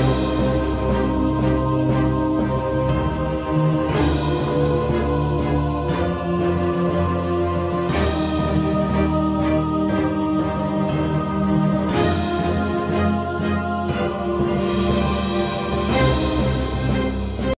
you.